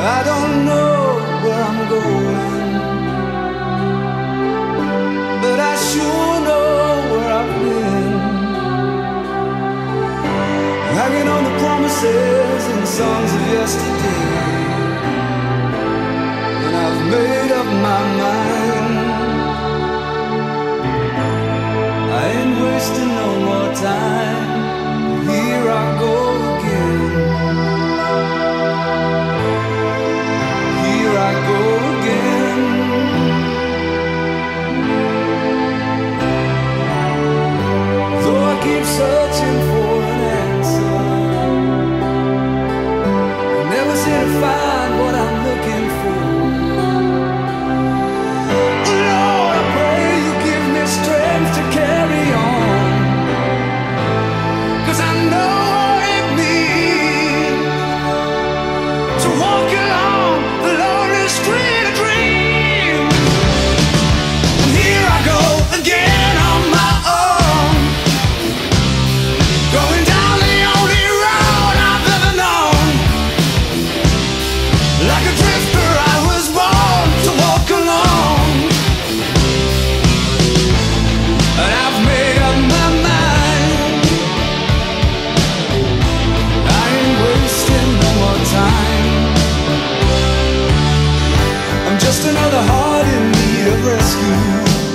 I don't know where I'm going, but I sure know where I've been. Hanging on the promises and the songs of yesterday. just another heart in need of rescue.